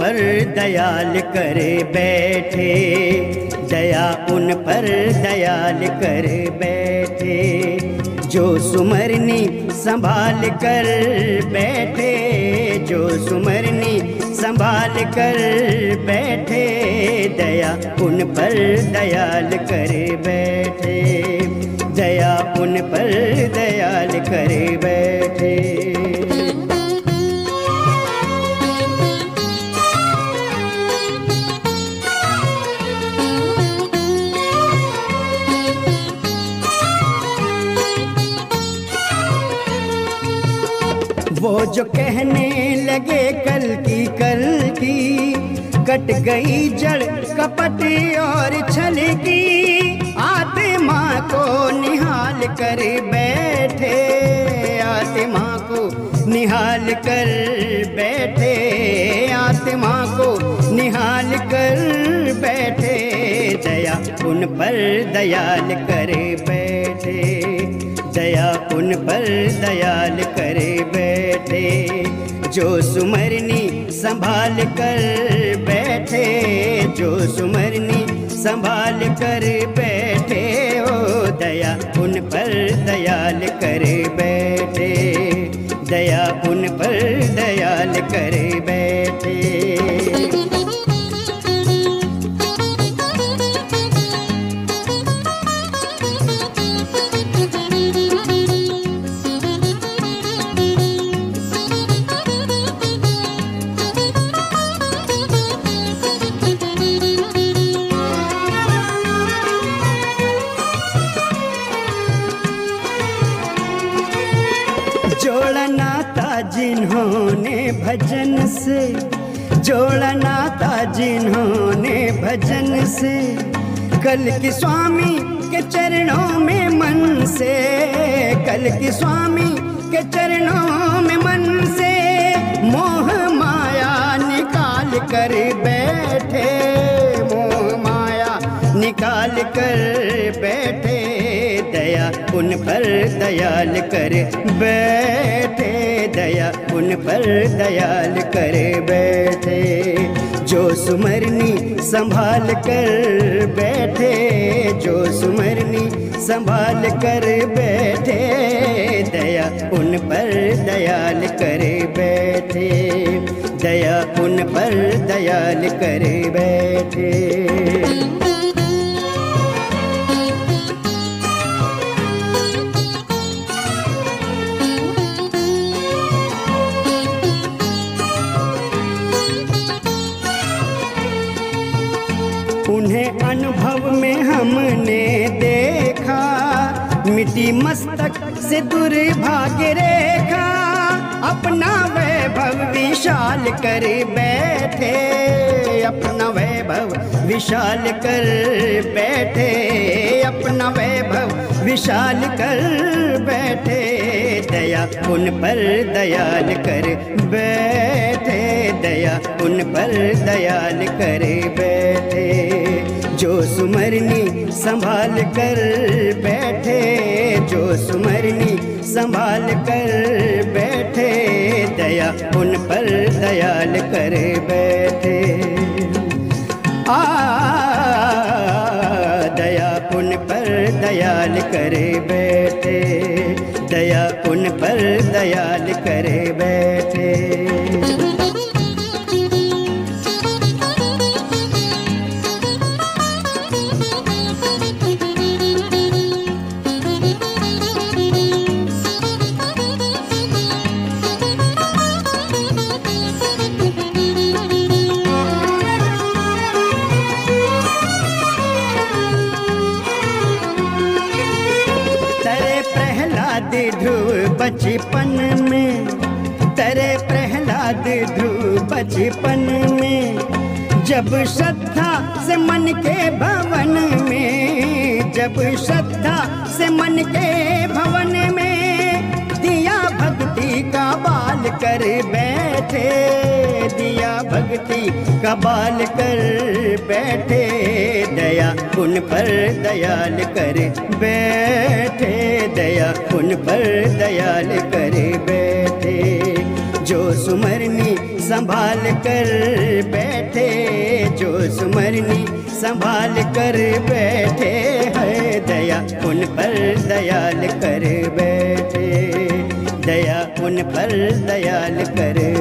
दयाल कर बैठे। दया उन पर दयाल कर बैठे। जो सुमरनी संभाल कर बैठे। जो सुमरनी संभाल कर बैठे। दया उन पर दयाल कर बैठे। दया उन पर दयाल कर बैठे। वो जो कहने लगे कल की कल की। कट गई जड़ कपट और छल की। आत्मा को निहाल कर बैठे आत्मा को निहाल कर बैठे आत्मा को निहाल कर बैठे। दया उन पर दयाल कर बैठे, दया उन पर दयाल कर बैठे। जो सुमरनी संभाल कर बैठे, जो सुमरनी संभाल कर बैठे, ओ दया उन पर दयाल कर बैठे, दया उन पर दयाल कर बैठे। जिन्होंने भजन से जोड़ना था जिन्होंने भजन से कल की स्वामी के चरणों में मन से, कल के स्वामी के चरणों में मन से मोह माया निकाल कर बैठे, मोह माया निकाल कर बैठे, दया उन पर दयाल कर बैठे। दया, उन पर दयाल कर बैठे। जो सुमरनी संभाल कर बैठे, जो सुमरनी संभाल कर बैठे, दया, उन पर दयाल कर बैठे। दया, उन पर दयाल कर बैठे। मिट्टी मस्तक से दुर्भाग्य रेखा। अपना वैभव विशाल कर बैठे। अपना वैभव विशाल कर बैठे। अपना वैभव विशाल कर बैठे। दया उन पर दयाल कर बैठे। दया उन पर दयाल कर बैठे। जो सुमरनी संभाल कर बैठे, जो सुमरनी संभाल कर बैठे, दया उन पर दयाल कर बैठे। आ, दया उन पर दयाल कर बैठे, दया उन पर दयाल कर बैठे। बचपन में तरे प्रहलाद ध्रुव बचपन जब श्रद्धा से मन के भवन में, जब श्रद्धा से मन के भवन में दिया भक्ति का बाल कर बैठे, दिया भक्ति का बाल कर बैठे, दया उन पर दयाल कर बैठे, दया उन पर दयाल कर बैठे, जो सुमरनी संभाल कर बैठे सुमरनी संभाल कर बैठे हैं। दया उन पर दयाल कर बैठे। दया उन पर दयाल कर